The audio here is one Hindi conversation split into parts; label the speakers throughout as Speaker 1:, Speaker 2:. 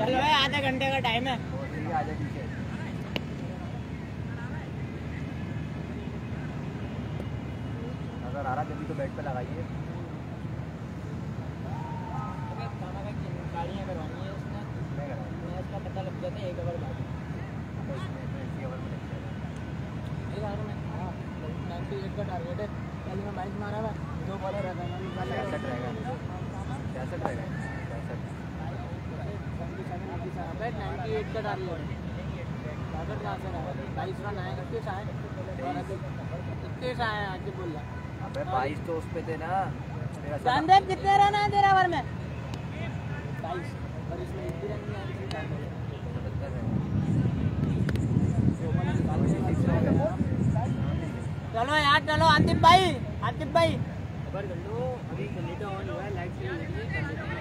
Speaker 1: चलो भाई आधे घंटे का टाइम है।
Speaker 2: अगर आ रहा जल्दी तो बेड पे लगाइए।
Speaker 1: गाड़ियाँ करवानी है इसमें
Speaker 2: मैं
Speaker 1: इसका पता लग जाता है एक ओवर बाद।
Speaker 2: तो तो
Speaker 1: का टारगेट है। कल में बाइक मारा हुआ दो बॉलर रहता है
Speaker 2: छियासठ रहेगा। छियासठ रहेगा छियासठ
Speaker 1: नाइन्टी एट का टारगेट कहाँ से रहा? बाईस रन आए इक्कीस आए इक्कीस आए आके बोल रहा।
Speaker 2: अबे बाईस तो उस पे थे ना।
Speaker 1: संदीप कितने रन है तेरा ओवर में? बाईस। और इसमें एक भी रन नहीं है।
Speaker 2: है।
Speaker 1: चलो यार चलो आतिफ भाई आतिफ भाई।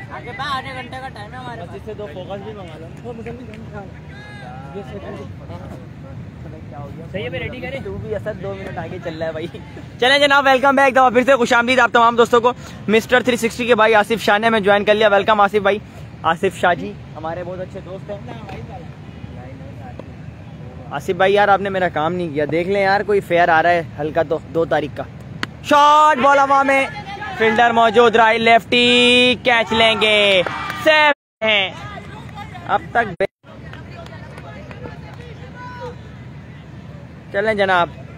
Speaker 1: आगे बा आधे घंटे का टाइम है हमारे पास
Speaker 3: जिससे दो फोकस भी मंगा लो।
Speaker 2: सही है रेडी करें? तू भी असद दो मिनट आगे चल रहा है भाई।
Speaker 3: चलें जनाब वेलकम बैक दफ़ा फिर से खुश आमदीद आप तमाम दोस्तों को। मिस्टर 360 के भाई आसिफ शाह ने मैं ज्वाइन कर लिया। वेलकम आसिफ भाई। आसिफ शाह जी हमारे बहुत अच्छे दोस्त हैं। आसिफ भाई यार आपने मेरा काम नहीं किया। देख लें यार कोई फेयर आ रहा है हल्का तो दो तारीख का। शॉट बॉल हवा में। फील्डर मौजूद रहा लेफ्टी कैच लेंगे। सेफ़ हैं। अब तक चलें जनाब।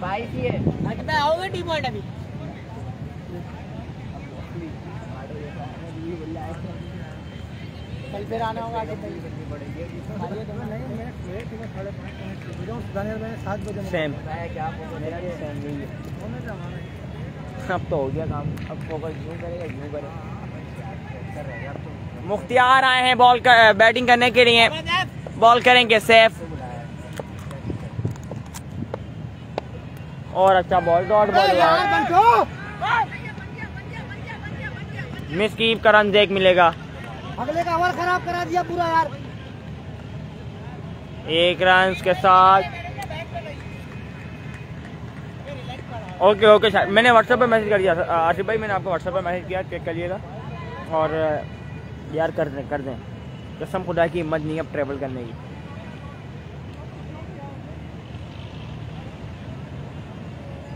Speaker 2: बाईस ही है
Speaker 1: आओगे टी पॉइंट अभी कल फिर आना होगा आगे
Speaker 3: सेम अब तो हो गया काम। अब फोकस यूँ करेगा यूँ करेगा। मुख्तियार आए हैं बॉल कर, बैटिंग करने के लिए। बॉल करेंगे सेफ़ और अच्छा ball dot ball miss keep का रन देख मिलेगा।
Speaker 1: अगले का ओवर खराब करा दिया पूरा यार।
Speaker 3: एक रन के साथ। ओके ओके शायद मैंने व्हाट्सएप पे मैसेज कर दिया था। आसिफ भाई मैंने आपको व्हाट्सएप पे मैसेज किया चेक करिएगा और यार कर दें कर दें। कसम खुदा की हिम्मत नहीं है अब ट्रैवल करने की।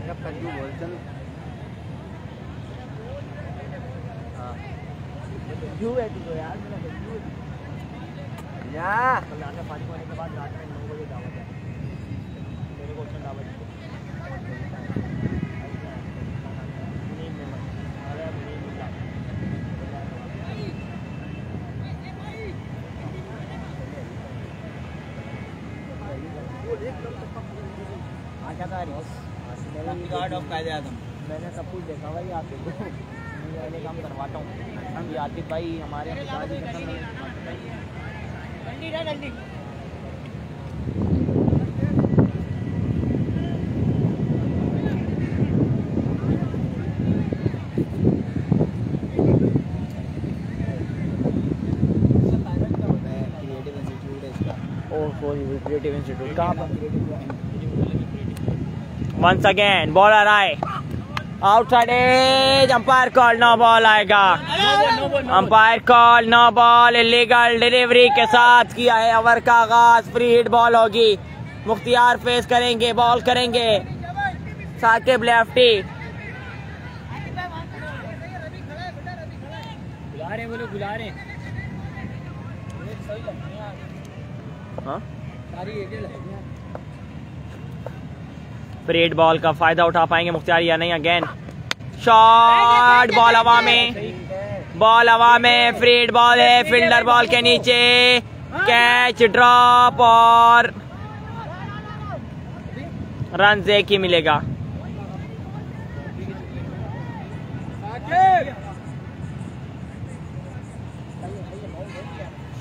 Speaker 2: मेरा कद्दू बोल चल हाँ।
Speaker 3: क्यों है तू यार मेरा क्यों
Speaker 2: या।
Speaker 3: कल आके पानी पानी के बाद रात में नौ बजे दावत है मेरे को अच्छा दावत है। आशा का
Speaker 1: गार्ड ऑफ़ कायदे आज़म
Speaker 3: मैंने सब कुछ देखा भाई आप देखो। वाले काम करवाता हूँ। अभी आतिफ भाई हमारे
Speaker 1: जल्दी जल्दी
Speaker 3: क्रिएटिव इंस्टीट्यूट कहाँ पर? वंस अगेन बॉलर आए outside edge umpire call no ball आएगा. Umpire call no ball illegal delivery के साथ किया है ओवर का आगाज़. फ्री हिट बॉल होगी. मुख्तियार फेस करेंगे बॉल करेंगे. साकिब लेफ्टी
Speaker 1: बुला रहे हैं? वो लोग बुला रहे हैं
Speaker 3: हाँ
Speaker 1: सारी एजेंट हैं
Speaker 3: बॉल का फ़ायदा उठा पाएँगे मुख्तियार या नहीं अगेन? शॉट बॉल हवा में। बॉल हवा में फ्रीड बॉल है फील्डर बॉल के नीचे। कैच ड्रॉप और रन एक ही मिलेगा।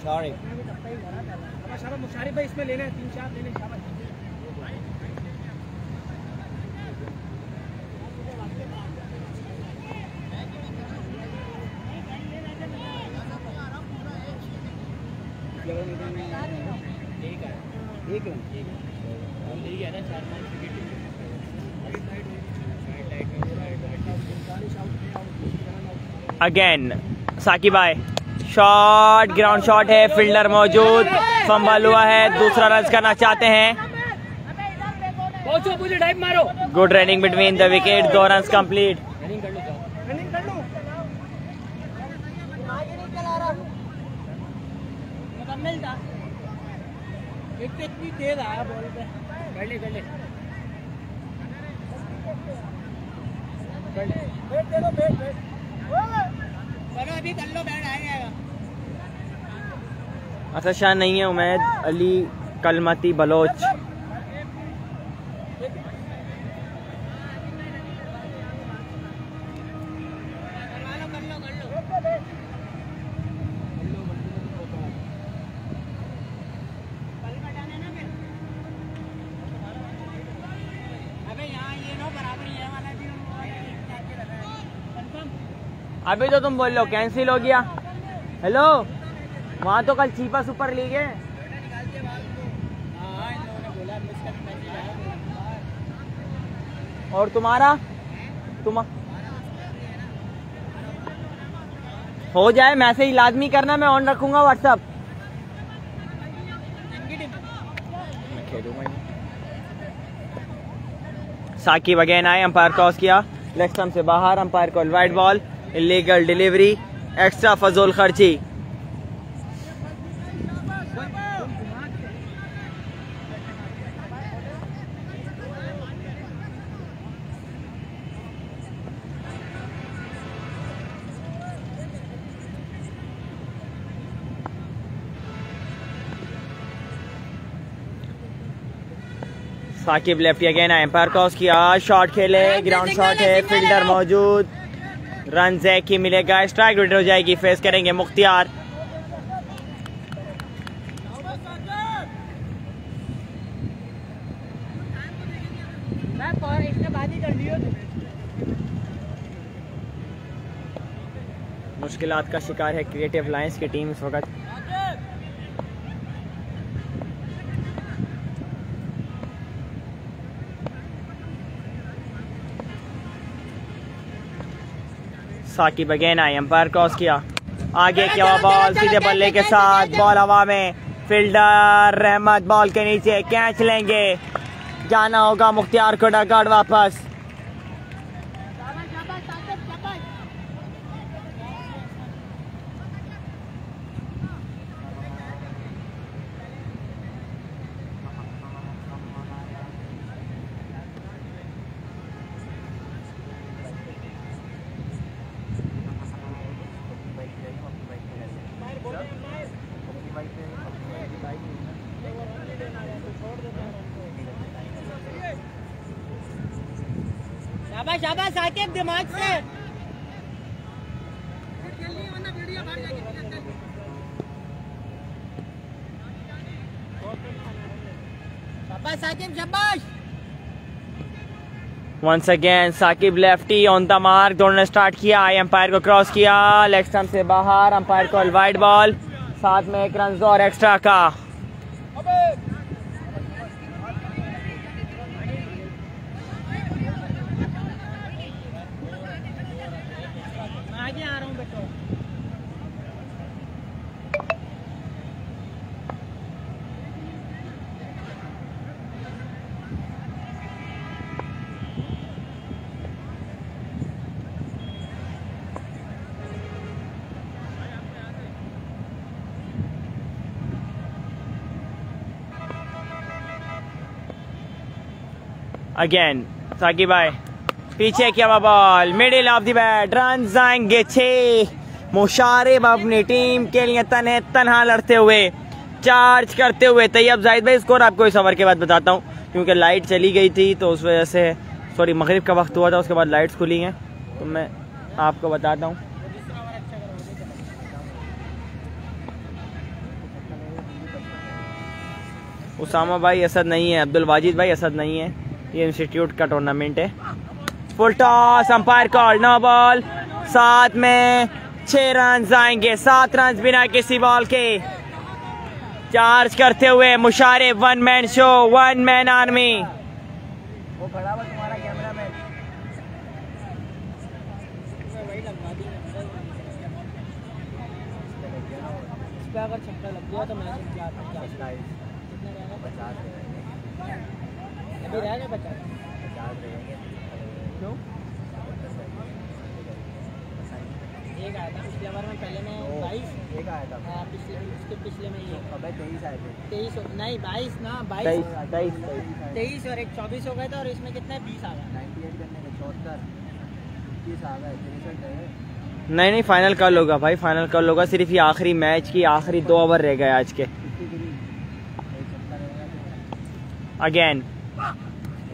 Speaker 3: सॉरी
Speaker 1: भाई इसमें लेने हैं
Speaker 2: एक रन
Speaker 3: अगेन साकिब आए शॉट ग्राउंड शॉट है। फील्डर मौजूद फंबल हुआ है दूसरा रन करना चाहते हैं। Good running between the wicket दो रन कंप्लीट
Speaker 1: था। इतनी तेज आया दे दो चलो, अभी कर लो आ जाएगा।
Speaker 3: अच्छा शाह नहीं है उमैद अली कलमती बलोच
Speaker 1: करवा लो कर लो कर लो कल बटाने ना फिर अबे यहाँ ये नो बराबर ये वाला भी कंफर्म
Speaker 3: अभी तो तुम बोल लो कैंसिल हो गया। हेलो वहाँ तो कल चीपा सुपर लीग है। और तुम्हारा? तुम हो जाए, मैसेज लाजमी करना, मैं ऑन रखूँगा व्हाट्सअप साकिब अगेन आए अंपायर क्रॉस किया। स्टंप से बाहर umpire call wide ball illegal delivery extra फजूल खर्ची Saqib left again umpire cross किया शॉट खेले ग्राउंड शॉट है फील्डर मौजूद। रन जैक ही मिलेगा स्ट्राइक रिटर्न हो जाएगी फेस करेंगे मुख्तियार।
Speaker 1: मैं और इसने बात कर ली
Speaker 3: मुश्किलात का शिकार है क्रिएटिव लाइंस की टीम इस वक्त। साकिब अगेन आए एम्पायर क्रॉस किया। आगे क्या बॉल सीधे बल्ले के साथ बॉल हवा में। फील्डर रहमत बॉल के नीचे कैच लेंगे। जाना होगा मुख्तियार को डगआउट वापस।
Speaker 1: शाबाश शाबाश साकिब दिमाग से। शाबाश साकिब शाबाश।
Speaker 3: Once again Saqib lefty on the mark दौड़ना स्टार्ट किया आई अंपायर को क्रॉस किया लेग स्टंप से बाहर अंपायर को वाइड बॉल साथ में एक रन और एक्स्ट्रा का
Speaker 1: मैं आगे आ रहा हूँ बेटो
Speaker 3: अगेन साकिब आए पीछे क्या ball middle of the bat run आएँगे छह. मुशारिब अपनी टीम के लिए तने तनहा लड़ते हुए चार्ज करते हुए तैयब जाहिद भाई स्कोर आपको इस ओवर के बाद बताता हूँ। क्योंकि लाइट चली गई थी तो उस वजह से सॉरी मगरिब का वक्त हुआ था, उसके बाद लाइट्स खुली हैं। तो मैं आपको बताता हूँ। उसामा भाई, असद नहीं है, अब्दुल वाजिद भाई, असद नहीं है। ये इंस्टीट्यूट का टूर्नामेंट है। Full toss umpire call no ball साथ में छह रन आएँगे, सात रन बिना किसी बॉल के। चार्ज करते हुए Mushare one man show one man army
Speaker 2: वो
Speaker 1: अगर छक्का लग गया तो मैच क्या क्या कितने रहेंगे
Speaker 2: पचास रहेंगे
Speaker 1: अभी रह गए क्यों? एक आया था पिछले बार में पहले में बाईस।
Speaker 2: एक आया था।
Speaker 1: हाँ पिछले उसके पिछले में ये
Speaker 2: अबे तेईस आए थे।
Speaker 1: तेईस नहीं बाईस ना बाईस।
Speaker 3: तेईस तेईस
Speaker 1: और एक चौबीस हो गए थे और इसमें कितने? बीस आ गए।
Speaker 2: नाइन्टी एट करने के चौहत्तर। इक्कीस आ गए तिरसठ है
Speaker 3: नहीं नहीं फाइनल कल होगा भाई फाइनल कल होगा सिर्फ़ ये आखिरी मैच की आखिरी दो ओवर रह गए आज के। Again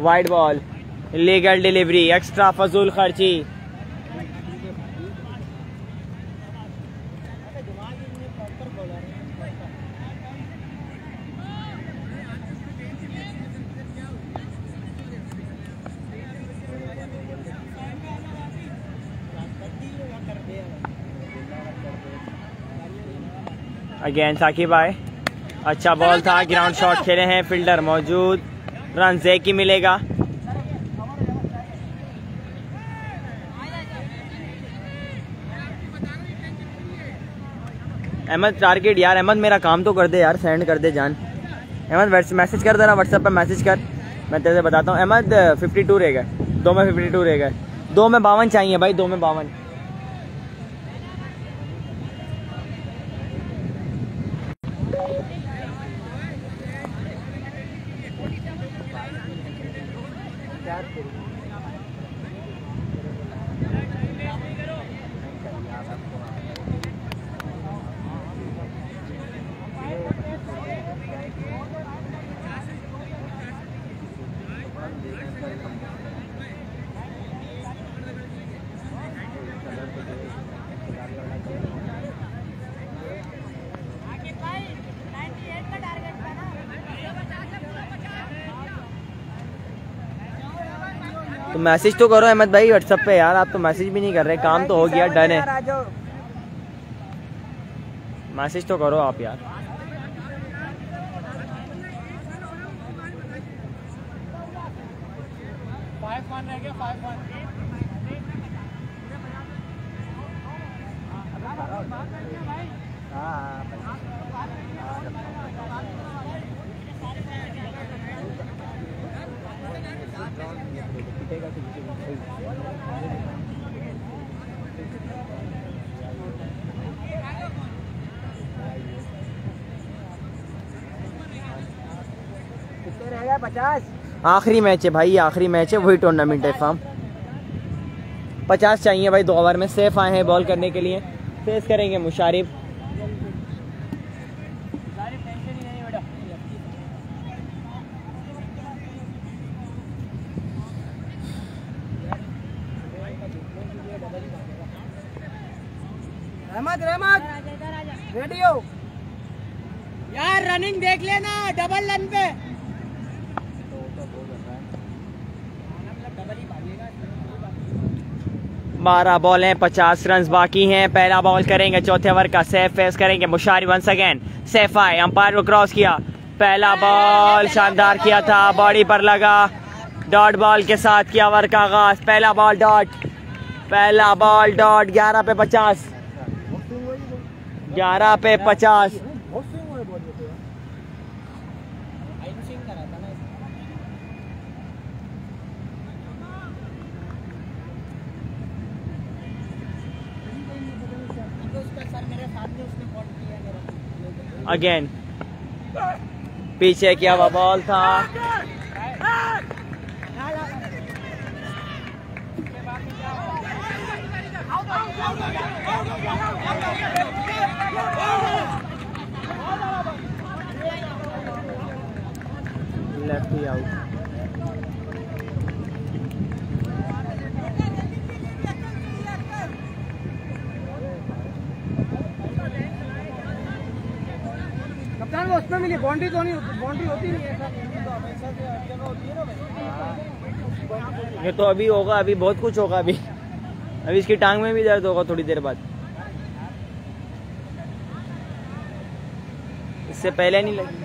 Speaker 3: wide ball legal delivery extra फजूल खर्ची अगेन साकिब आए अच्छा बॉल था ग्राउंड शॉट खेले हैं फील्डर मौजूद रन ही मिलेगा। अहमद टारगेट यार, अहमद मेरा काम तो कर दे यार सेंड कर दे जान। अहमद मैसेज कर देना व्हाट्सएप पर मैसेज कर। मैं तेरे से बताता हूँ, अहमद फिफ्टी टू रह गए। दो में फिफ्टी टू रह गए। दो में बावन चाहिए भाई, दो में बावन। मैसेज तो करो अहमद भाई व्हाट्सएप पे यार, आप तो मैसेज भी नहीं कर रहे, काम तो हो गया डन है। मैसेज तो करो आप यार।
Speaker 1: वन
Speaker 2: हाँ हाँ। रह पचास?
Speaker 3: आखिरी मैच है भाई, आखिरी मैच है, वही टूर्नामेंट है फार्म पचास चाहिए भाई, दो ओवर में सेफ़ आए हैं बॉल करने के लिए। फेस करेंगे मुशारिफ
Speaker 1: सारी टेंशन ही नहीं बेटा रहमत रहमत। रेडी हो यार रनिंग देख लेना डबल रन पे।
Speaker 3: बारह बॉल हैं पचास रन बाकी हैं। पहला बॉल करेंगे चौथे ओवर का सेफ़ फेस करेंगे। मुशारी वन सेकेंड सेफ़ आए अंपायर को क्रॉस किया। पहला बॉल शानदार किया था बॉडी पर लगा। डॉट बॉल के साथ किया ओवर का आगाज़। पहला बॉल डॉट पहला बॉल डॉट ग्यारह पे पचास। ग्यारह पे पचास। अगेन पीछे किया हुआ बॉल था। लेफ़्ट ही आउट
Speaker 1: कप्तान वो उसमें मिली बाउंड्री तो नहीं बाउंड्री होती नहीं है तो है
Speaker 3: ये तो अभी होगा अभी बहुत कुछ होगा अभी। अभी इसकी टांग में भी दर्द होगा थोड़ी देर बाद।
Speaker 4: इससे पहले नहीं लगी।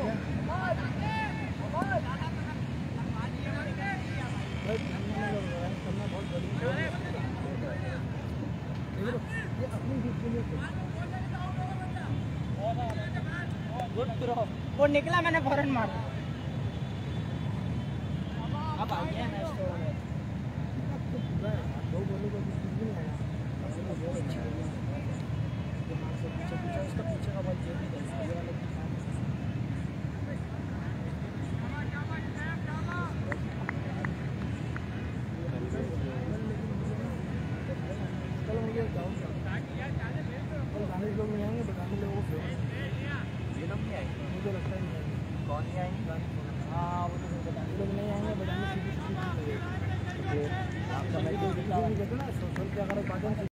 Speaker 1: वो निकला मैंने फ़ौरन मार। अब आ गया